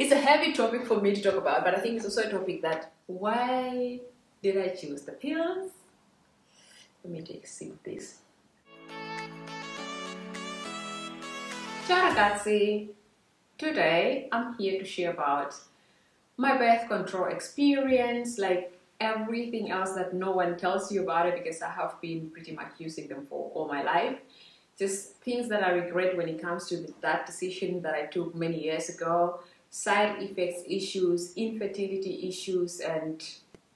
it's a heavy topic for me to talk about, but I think it's also a topic that why did I choose the pills? Let me take a sip of this. Ciao ragazzi! Today I'm here to share about my birth control experience, like everything else that no one tells you about it because I have been pretty much using them for all my life. Just things that I regret when it comes to that decision that I took many years ago, side effects issues, infertility issues, and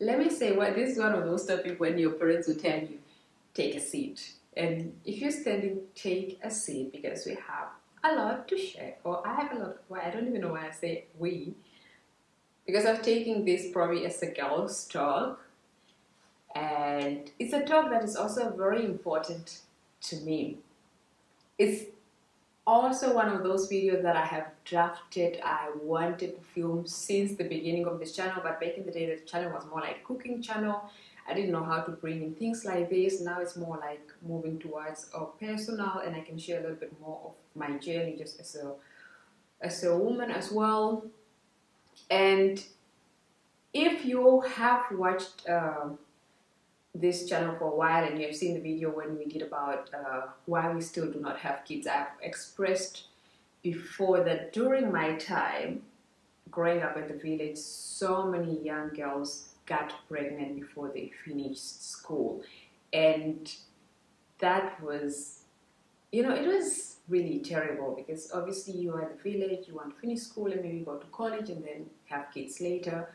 let me say what well, this is one of those topics when your parents will tell you, take a seat. And if you're standing, take a seat because we have a lot to share, or I have a lot. Why I don't even know why I say we because I'm taking this probably as a girl's talk and it's a talk that is also very important to me. It's also one of those videos that I have drafted, I wanted to film since the beginning of this channel, but back in the day the channel was more like cooking channel. I didn't know how to bring in things like this. Now it's more like moving towards a personal and I can share a little bit more of my journey just as a as a woman as well. And if you have watched uh, this channel for a while and you have seen the video when we did about uh, why we still do not have kids, I've expressed before that during my time growing up in the village, so many young girls got pregnant before they finished school. And that was, you know, it was really terrible because obviously you are the village, you want to finish school and maybe go to college and then have kids later.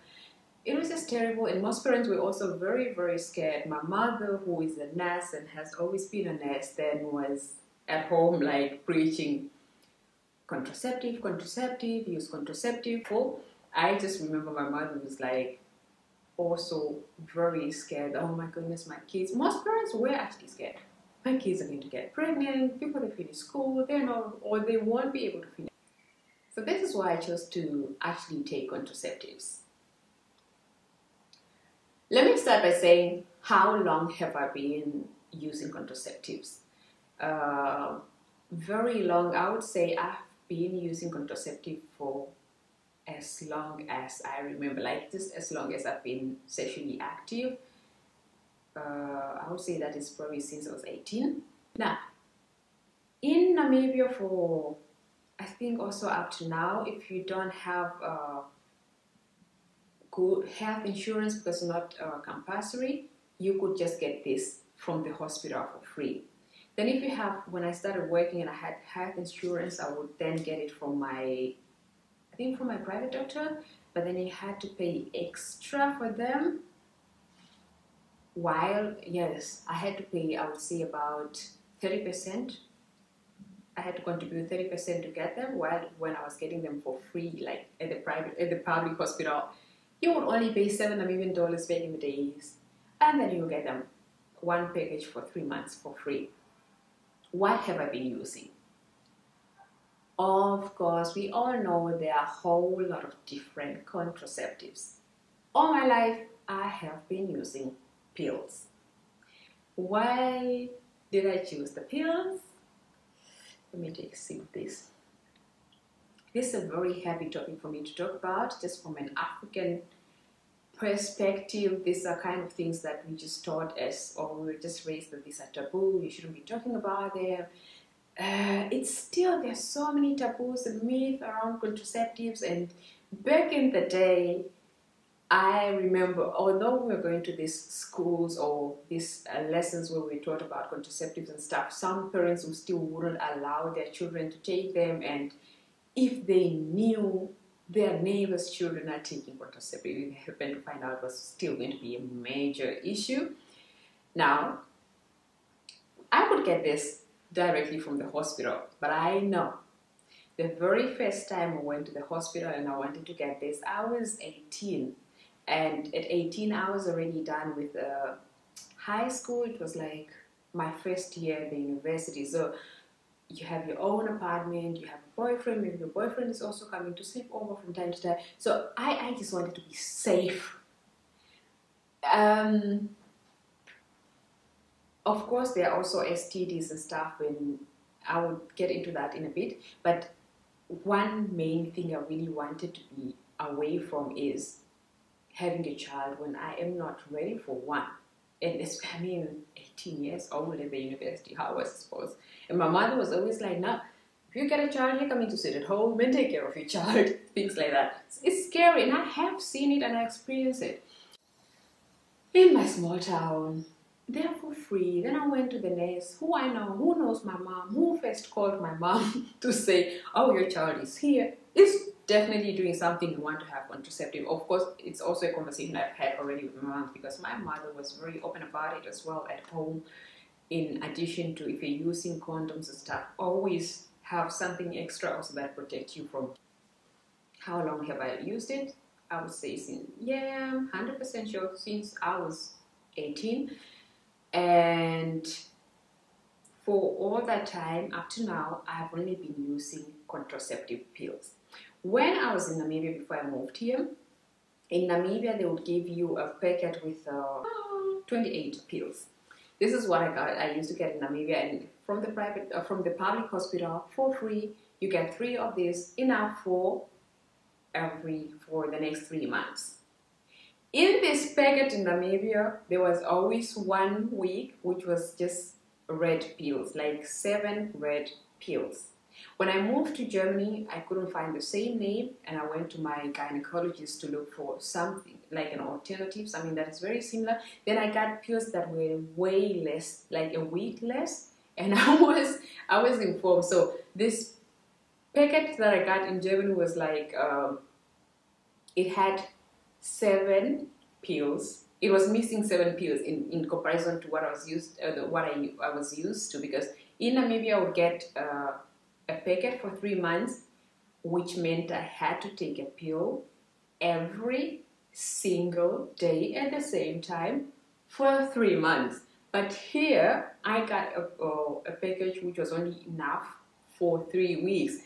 It was just terrible, and most parents were also very, very scared. My mother, who is a nurse and has always been a nurse, then was at home like preaching contraceptive, contraceptive, use contraceptive. Well, I just remember my mother was like also very scared. Oh my goodness, my kids. Most parents were actually scared my kids are going to get pregnant, people that finish school, they're not, or they won't be able to finish. So this is why I chose to actually take contraceptives. Start by saying how long have I been using contraceptives? Uh, very long, I would say I've been using contraceptive for as long as I remember, like just as long as I've been sexually active uh, I would say that is probably since I was 18. Now, in Namibia for, I think also up to now, if you don't have uh, good health insurance because not uh, compulsory, you could just get this from the hospital for free. Then if you have, when I started working and I had health insurance, I would then get it from my, I think from my private doctor, but then you had to pay extra for them while yes i had to pay i would say about 30% i had to contribute 30% to get them while when i was getting them for free like at the private at the public hospital you would only pay seven dollars the days and then you'll get them one package for three months for free what have i been using of course we all know there are a whole lot of different contraceptives all my life i have been using pills. Why did I choose the pills? Let me take a sip of this. This is a very heavy topic for me to talk about, just from an African perspective. These are kind of things that we just taught as, or we were just raised that these are taboo, you shouldn't be talking about them. Uh, it's still, there's so many taboos and myths around contraceptives, and back in the day, I remember, although we were going to these schools or these uh, lessons where we taught about contraceptives and stuff, some parents who still wouldn't allow their children to take them. And if they knew their neighbors' children are taking contraceptives, they happened to find out was still going to be a major issue. Now, I would get this directly from the hospital, but I know the very first time I went to the hospital and I wanted to get this, I was 18 and at 18, I was already done with uh, high school. It was like my first year at the university. So you have your own apartment, you have a boyfriend, maybe your boyfriend is also coming to sleep over from time to time. So I, I just wanted to be safe. Um, of course, there are also STDs and stuff, and I will get into that in a bit. But one main thing I really wanted to be away from is having a child when I am not ready for one. And it's, I mean, 18 years old at the university, how I suppose. And my mother was always like, no, if you get a child, you're coming to sit at home and take care of your child, things like that. It's scary, and I have seen it and I experienced it. In my small town, they're for free. Then I went to the nurse, who I know, who knows my mom, who first called my mom to say, oh, your child is here. Is definitely doing something you want to have contraceptive. Of course, it's also a conversation I've had already with my mom because my mother was very open about it as well at home. In addition to if you're using condoms and stuff, always have something extra also that protects you from how long have I used it? I would say since yeah, hundred percent sure since I was eighteen, and for all that time up to now, I've only been using contraceptive pills. When I was in Namibia before I moved here, in Namibia they would give you a packet with uh, 28 pills. This is what I got. I used to get in Namibia, and from the private, uh, from the public hospital for free, you get three of these, enough for every for the next three months. In this packet in Namibia, there was always one week which was just red pills, like seven red pills. When I moved to Germany, I couldn't find the same name, and I went to my gynecologist to look for something like an alternative, something that is very similar. Then I got pills that were way less, like a week less, and I was I was informed. So this packet that I got in Germany was like um, it had seven pills. It was missing seven pills in, in comparison to what I was used uh, what I, I was used to because in Namibia I would get uh, a packet for three months, which meant I had to take a pill every single day at the same time for three months. But here I got a, a, a package which was only enough for three weeks.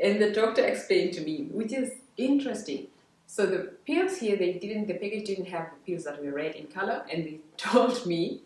And the doctor explained to me, which is interesting. So the pills here, they didn't, the package didn't have the pills that were red in color, and they told me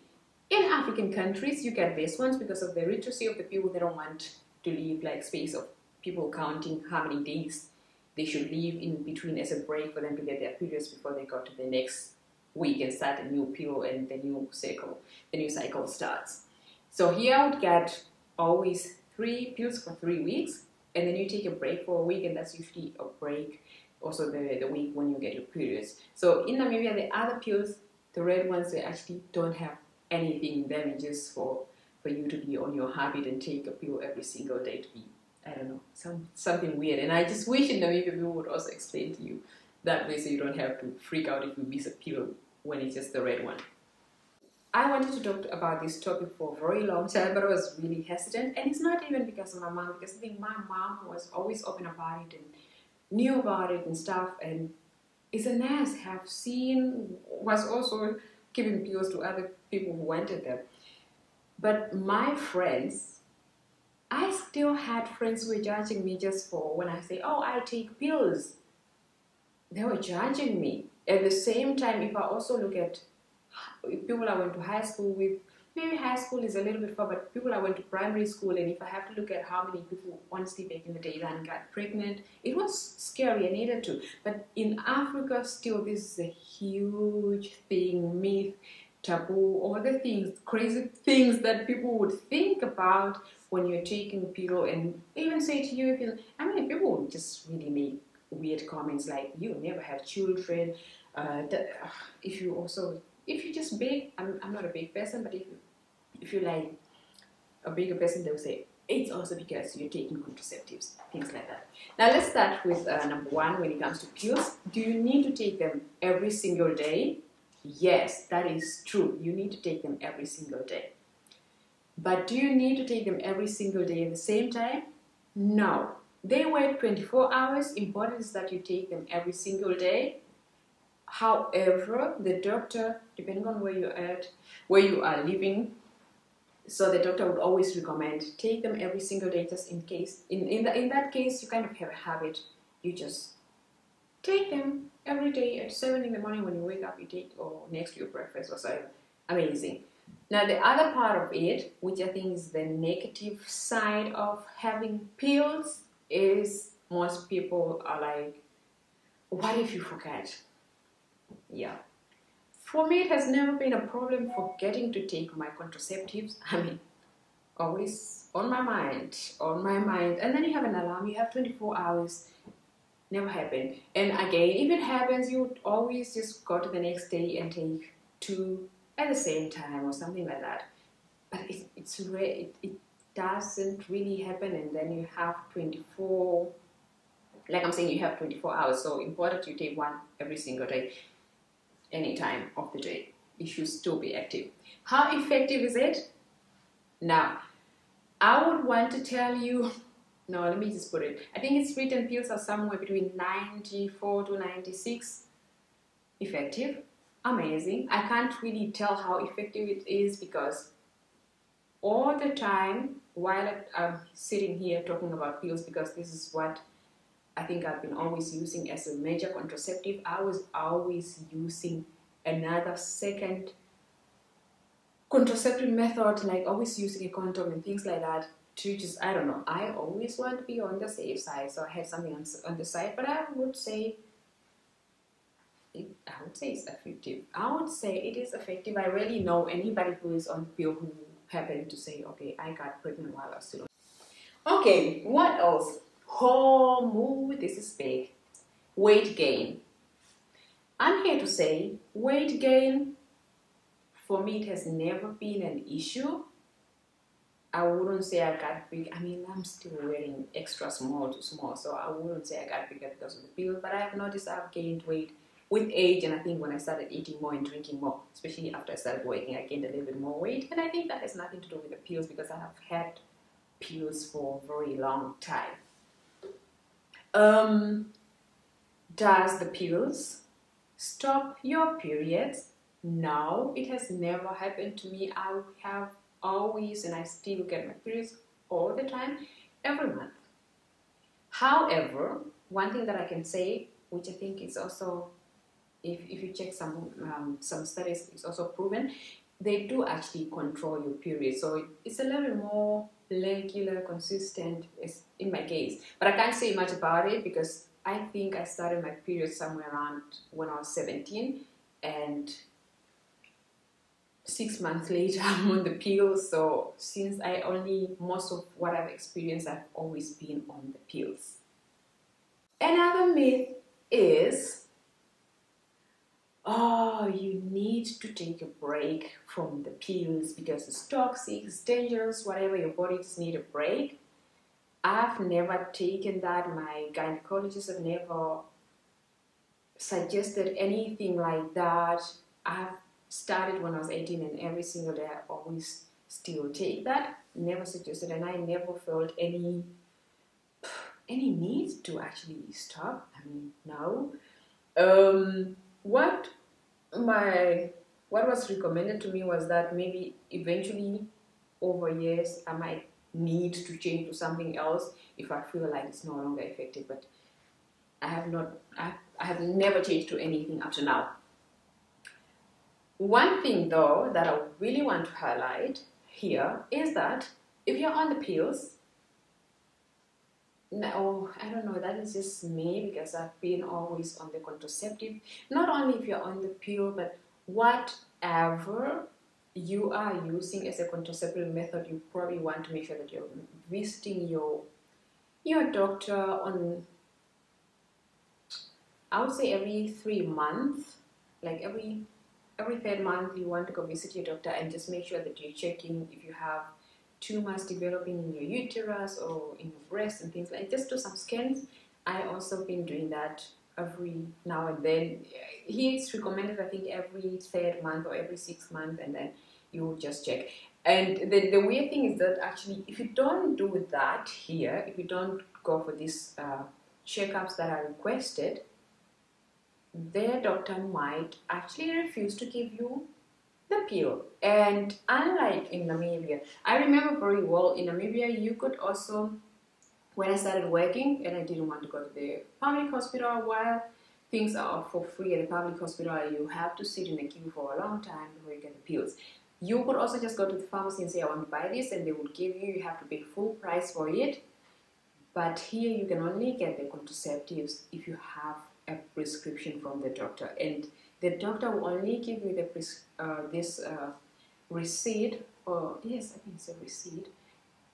in African countries you get these ones because of the literacy of the people. They don't want to leave like space of people counting how many days they should leave in between as a break for them to get their periods before they go to the next week and start a new pill and the new cycle, the new cycle starts. So here I would get always three pills for three weeks, and then you take a break for a week, and that's usually a break also the, the week when you get your periods. So in Namibia, the other pills, the red ones, they actually don't have anything in them, just for for you to be on your habit and take a pill every single day to be, I don't know, some something weird. And I just wish in Namibia people would also explain to you that way so you don't have to freak out if you miss a pill when it's just the red one. I wanted to talk about this topic for a very long time, but I was really hesitant. And it's not even because of my mom, because I think my mom was always open about it and knew about it and stuff. And is a nurse, have seen, was also giving pills to other people who wanted them. But my friends, I still had friends who were judging me just for when I say, oh, I take pills. They were judging me. At the same time, if I also look at people I went to high school with, maybe high school is a little bit far, but people I went to primary school, and if I have to look at how many people, honestly, back in the day, then got pregnant, it was scary. I needed to. But in Africa, still, this is a huge thing, myth taboo, all the things, crazy things that people would think about when you're taking a pill and even say to you, if you, I mean, people just really make weird comments like, you never have children, uh, that, uh, if you also, if you just big, I'm, I'm not a big person, but if you, if you like a bigger person, they'll say, it's also because you're taking contraceptives, things like that. Now let's start with uh, number one when it comes to pills. Do you need to take them every single day? Yes, that is true. You need to take them every single day. But do you need to take them every single day at the same time? No. They work 24 hours. Important is that you take them every single day. However, the doctor, depending on where you're at, where you are living, so the doctor would always recommend take them every single day just in case. In, in, the, in that case, you kind of have a habit. You just take them every day at 7 in the morning when you wake up, you take, or next to your breakfast or so. Amazing. Now, the other part of it, which I think is the negative side of having pills is most people are like, what if you forget? Yeah. For me, it has never been a problem forgetting to take my contraceptives. I mean, always on my mind, on my mind. And then you have an alarm, you have 24 hours. Never happened. And again, if it happens, you always just go to the next day and take two at the same time or something like that. But it, it's rare, it, it doesn't really happen. And then you have 24, like I'm saying, you have 24 hours. So important you take one every single day, any time of the day. if you still be active. How effective is it? Now, I would want to tell you, no, let me just put it. I think its written pills are somewhere between 94 to 96 effective. Amazing. I can't really tell how effective it is because all the time while I'm sitting here talking about pills because this is what I think I've been always using as a major contraceptive, I was always using another second contraceptive method, like always using a condom and things like that to just, I don't know, I always want to be on the safe side. So I had something on, on the side, but I would say, it, I would say it's effective. I would say it is effective. I really know anybody who is on pill who happened to say, okay, I got pregnant while I was still. Okay, what else? Hormone, this is big. Weight gain. I'm here to say weight gain for me, it has never been an issue. I wouldn't say I got big. I mean, I'm still wearing extra small to small, so I wouldn't say I got bigger because of the pill. But I've noticed I've gained weight with age, and I think when I started eating more and drinking more, especially after I started working, I gained a little bit more weight. And I think that has nothing to do with the pills because I have had pills for a very long time. Um, does the pills stop your periods? No, it has never happened to me. I have always, and I still get my periods all the time, every month. However, one thing that I can say, which I think is also, if, if you check some um, some studies, it's also proven, they do actually control your period. So it's a little more regular, consistent in my case. But I can't say much about it because I think I started my period somewhere around when I was 17 and six months later I'm on the pills. So since I only most of what I've experienced I've always been on the pills. Another myth is oh you need to take a break from the pills because it's toxic, it's dangerous, whatever your body just need a break. I've never taken that. My gynecologist have never suggested anything like that. I've started when I was 18 and every single day I always still take that. Never suggested and I never felt any any need to actually stop. I mean, no. Um, what my what was recommended to me was that maybe eventually over years I might need to change to something else if I feel like it's no longer effective. But I have not I, I have never changed to anything up to now. One thing though that I really want to highlight here is that if you're on the pills, no, oh, I don't know, that is just me because I've been always on the contraceptive. Not only if you're on the pill, but whatever you are using as a contraceptive method, you probably want to make sure that you're visiting your your doctor on I would say every three months, like every every third month you want to go visit your doctor and just make sure that you're checking if you have tumors developing in your uterus or in your breast and things like just do some scans. I also been doing that every now and then. He's recommended i think every third month or every six months and then you just check. And the, the weird thing is that actually if you don't do that here if you don't go for these uh, checkups that are requested their doctor might actually refuse to give you the pill. And unlike in Namibia, I remember very well in Namibia, you could also, when I started working and I didn't want to go to the public hospital a while things are for free at the public hospital, you have to sit in a queue for a long time before you get the pills. You could also just go to the pharmacy and say, I want to buy this, and they would give you, you have to pay full price for it. But here you can only get the contraceptives if you have a prescription from the doctor, and the doctor will only give you the uh, this uh, receipt, or yes, I think it's a receipt.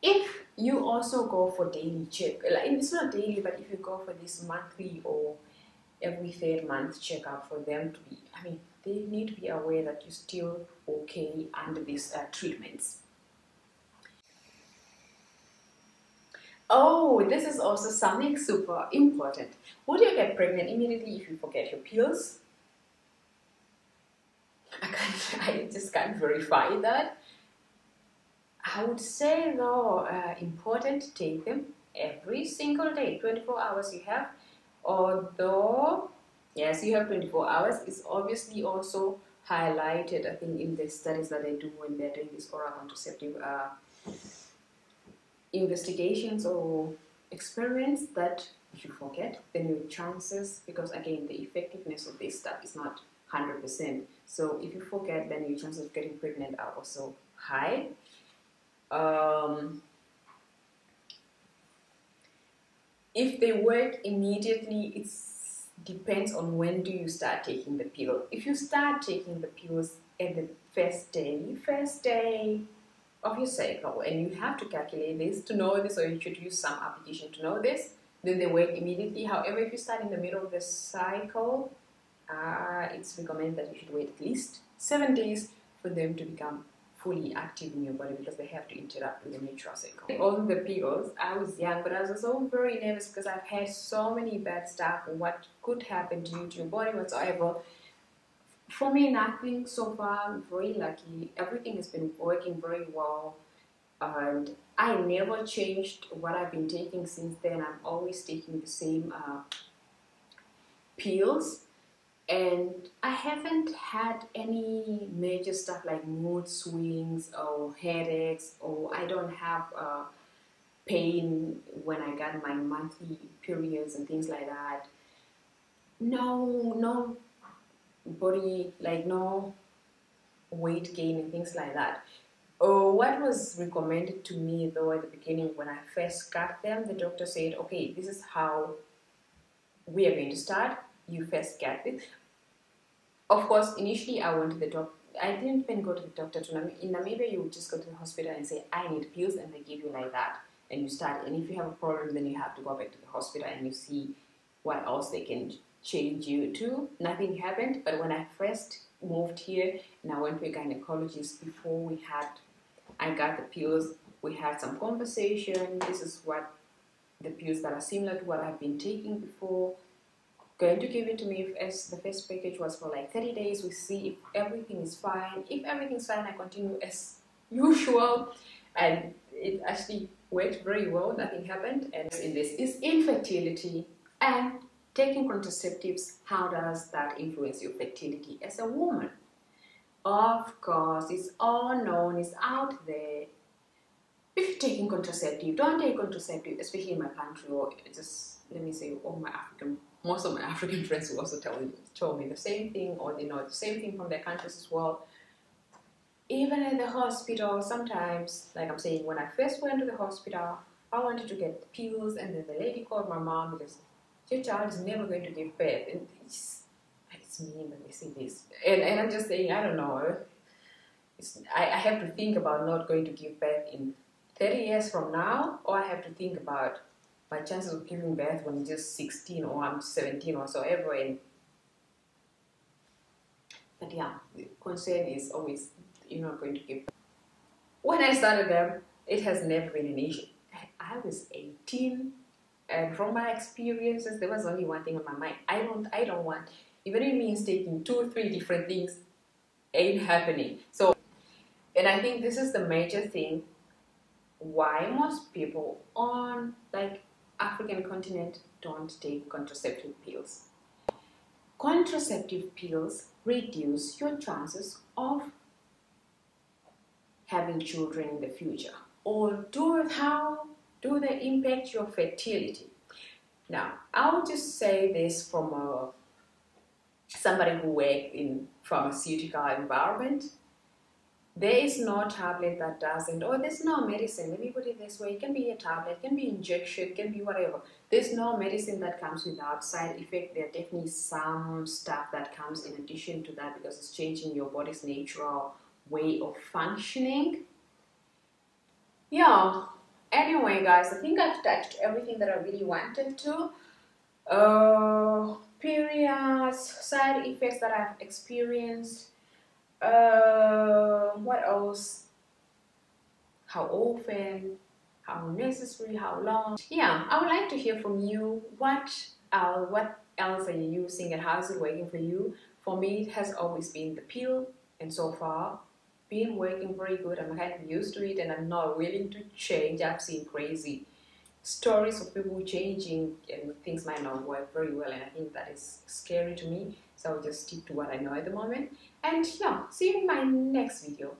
If you also go for daily check, like it's not daily, but if you go for this monthly or every third month checkup for them to be, I mean, they need to be aware that you're still okay under these uh, treatments. Oh, this is also something super important. Would you get pregnant immediately if you forget your pills? I can't, I just can't verify that. I would say though, uh, important to take them every single day, 24 hours you have. Although, yes, you have 24 hours, it's obviously also highlighted, I think, in the studies that they do when they're doing this oral contraceptive uh, investigations or experiments that you forget, then your chances, because again, the effectiveness of this stuff is not 100%. So if you forget, then your chances of getting pregnant are also high. Um, if they work immediately, it depends on when do you start taking the pill. If you start taking the pills at the first day, first day of your cycle, and you have to calculate this to know this, or you should use some application to know this, then they work immediately. However, if you start in the middle of the cycle, uh, it's recommended that you should wait at least seven days for them to become fully active in your body because they have to interact with the natural cycle. All the pills, I was young, but I was also very nervous because I've had so many bad stuff and what could happen to you, to your body, whatsoever. For me, nothing so far. I'm very lucky. Everything has been working very well. And I never changed what I've been taking since then. I'm always taking the same uh, pills and I haven't had any major stuff like mood swings or headaches, or I don't have uh, pain when I got my monthly periods and things like that. No, no body, like no weight gain and things like that. Oh, what was recommended to me though at the beginning when I first got them, the doctor said, okay, this is how we are going to start. You first get it of course, initially I went to the doctor. I didn't even go to the doctor. To Nam- in Namibia, you would just go to the hospital and say, I need pills, and they give you like that. And you start. And if you have a problem, then you have to go back to the hospital and you see what else they can change you to. Nothing happened. But when I first moved here and I went to a gynecologist before we had, I got the pills, we had some conversation. This is what the pills that are similar to what I've been taking before going to give it to me as the first package was for like 30 days. We see if everything is fine. If everything's fine, I continue as usual. And it actually worked very well. Nothing happened. And in this is infertility and taking contraceptives. How does that influence your fertility as a woman? Of course, it's all known, it's out there. If you're taking contraceptive, don't take contraceptive, especially in my country or just let me say all my African most of my African friends who also tell me, told me the same thing, or they know the same thing from their countries as well. Even in the hospital, sometimes, like I'm saying, when I first went to the hospital, I wanted to get pills, and then the lady called my mom because your child is never going to give birth. And it's, it's mean that they say this. And, and I'm just saying, I don't know. I, I have to think about not going to give birth in 30 years from now, or I have to think about my chances of giving birth when I'm just 16 or I'm 17 or so ever. And, but yeah, the concern is always you're not going to give. When I started them, it has never been an issue. I was 18, and from my experiences, there was only one thing on my mind. I don't, I don't want, even it means taking two three different things, ain't happening. So, and I think this is the major thing why most people on like African continent don't take contraceptive pills. Contraceptive pills reduce your chances of having children in the future. Or do how do they impact your fertility? Now, I'll just say this from a, somebody who works in pharmaceutical environment. there is no tablet that doesn't, or there's no medicine. Let me put it this way: it can be a tablet, it can be injection, it can be whatever. There's no medicine that comes without side effect. There are definitely some stuff that comes in addition to that because it's changing your body's natural way of functioning. Yeah. Anyway, guys, I think I've touched everything that I really wanted to. Uh, periods, side effects that I've experienced uh, what else? How often? How necessary? How long? Yeah, I would like to hear from you. What uh, what else are you using and how is it working for you? For me, it has always been the pill, and so far, been working very good. I'm kind of used to it, and I'm not willing to change. I've seen crazy stories of people changing, and things might not work very well, and I think that is scary to me. So I'll just stick to what I know at the moment. And yeah, see you in my next video.